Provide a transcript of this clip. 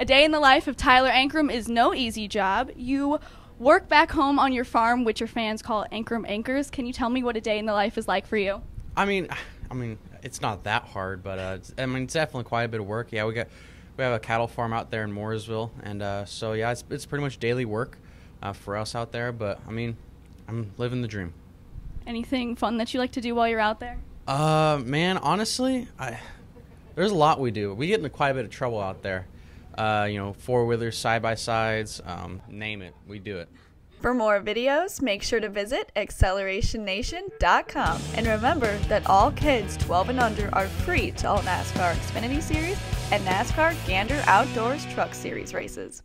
A day in the life of Tyler Ankrum is no easy job. You work back home on your farm, which your fans call Ankrum Anchors. Can you tell me what a day in the life is like for you? I mean, I mean, it's not that hard, but uh, I mean, it's definitely quite a bit of work. Yeah, we got we have a cattle farm out there in Mooresville, and uh, so yeah, it's it's pretty much daily work uh, for us out there. But I mean, I'm living the dream. Anything fun that you like to do while you're out there? Uh, man, honestly, I there's a lot we do. We get into quite a bit of trouble out there. Uh, you know, four wheelers, side by sides, um, name it, we do it. For more videos, make sure to visit accelerationnation.com. And remember that all kids 12 and under are free to all NASCAR Xfinity Series and NASCAR Gander Outdoors Truck Series races.